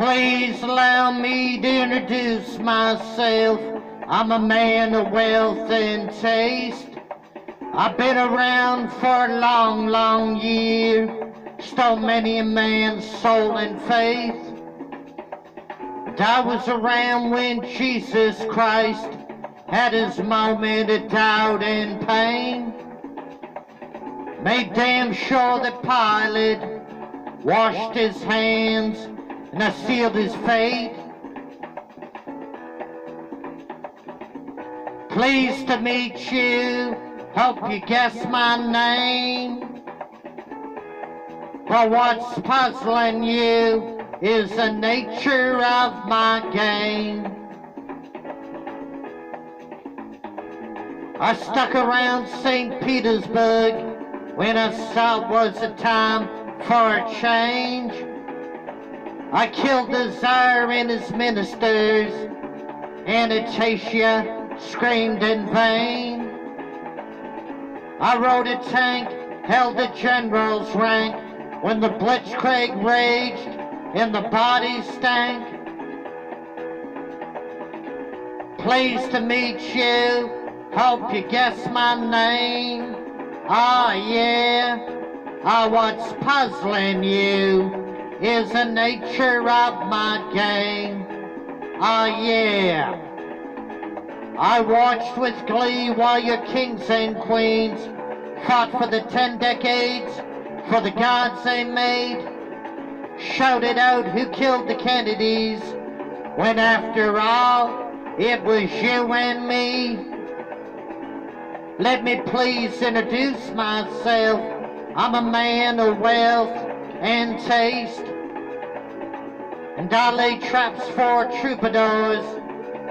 Please allow me to introduce myself. I'm a man of wealth and taste. I've been around for a long, long year. Stole many a man's soul and faith. I was around when Jesus Christ had his moment of doubt and pain. Made damn sure that Pilate washed his hands and I sealed his fate. Pleased to meet you. Hope you guess my name. But what's puzzling you is the nature of my game. I stuck around St. Petersburg when I it was the time for a change. I killed the Tsar and his ministers. Anastasia screamed in vain. I rode a tank, held a general's rank when the blitzkrieg raged and the bodies stank. Pleased to meet you, hope you guess my name. Ah, yeah. Ah, what's puzzling you is the nature of my game. Ah, yeah. I watched with glee while your kings and queens fought for the ten decades, for the gods they made. Shouted out who killed the Kennedys, when after all, it was you and me. Let me please introduce myself. I'm a man of wealth and taste. And I lay traps for troubadours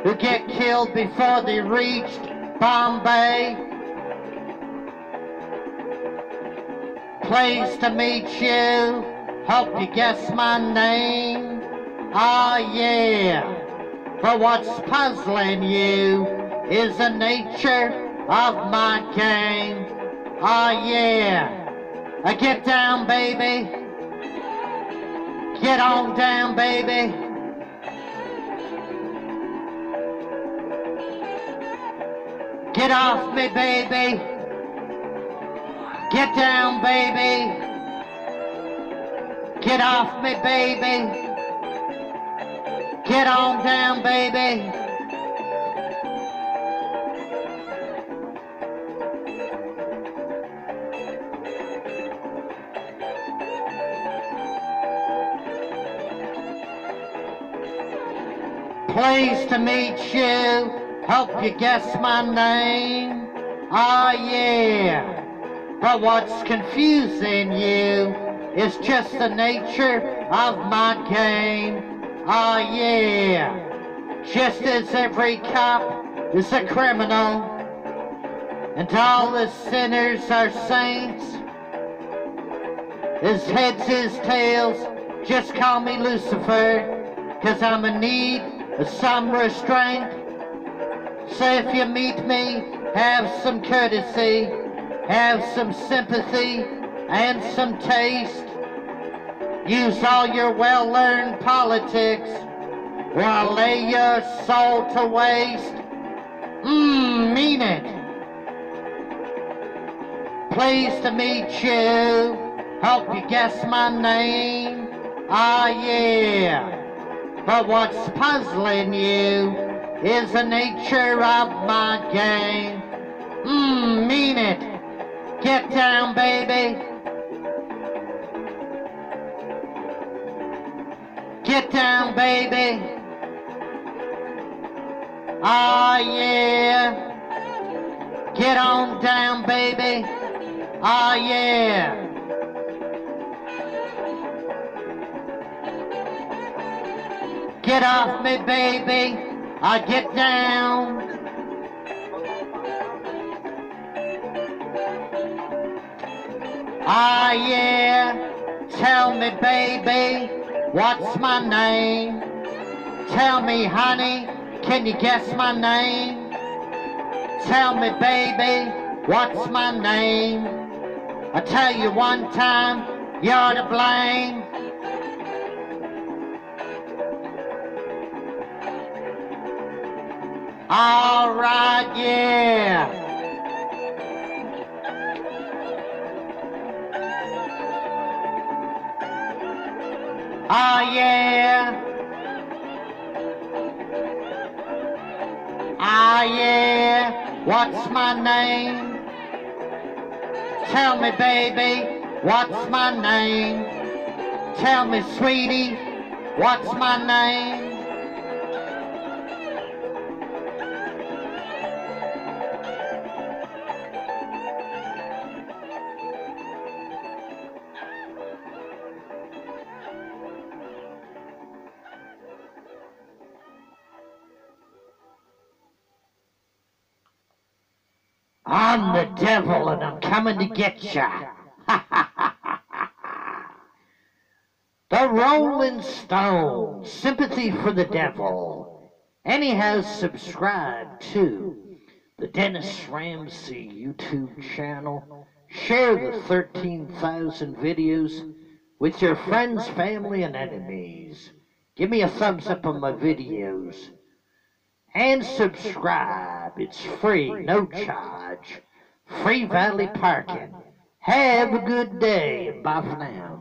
who get killed before they reached Bombay. Pleased to meet you. Hope you guess my name. Ah, yeah. But what's puzzling you is the nature of my game. Ah, yeah. I get down, baby. Get on down, baby. Get off me, baby. Get down, baby. Get off me, baby. Get on down, baby. Pleased to meet you. Hope you guess my name. Ah, yeah. But what's confusing you is just the nature of my game. Ah, yeah. Just as every cop is a criminal, and all the sinners are saints. His heads, his tails, just call me Lucifer, cause I'm in need some restraint. So if you meet me, have some courtesy, have some sympathy, and some taste. Use all your well-learned politics, while lay your soul to waste. Mmm, mean it. Pleased to meet you. Hope you guess my name. Ah, yeah. But what's puzzling you is the nature of my game. Mmm, mean it. Get down, baby. Get down, baby. Ah, yeah. Get on down, baby. Ah, yeah. Get off me, baby. I get down. Ah, yeah. Tell me, baby, what's my name? Tell me, honey, can you guess my name? Tell me, baby, what's my name? I tell you one time, you're to blame. All right, yeah. Oh yeah. Ah yeah. What's my name? Tell me, baby, what's my name? Tell me, sweetie, what's my name? I'm the devil and I'm coming to get ya. the Rolling Stones, Sympathy for the Devil. And he has subscribed to the Dennis Ramsay YouTube channel. Share the 13,000 videos with your friends, family, and enemies. Give me a thumbs up on my videos and subscribe. It's free, no charge. Free Valley Parking. Have a good day. Bye for now.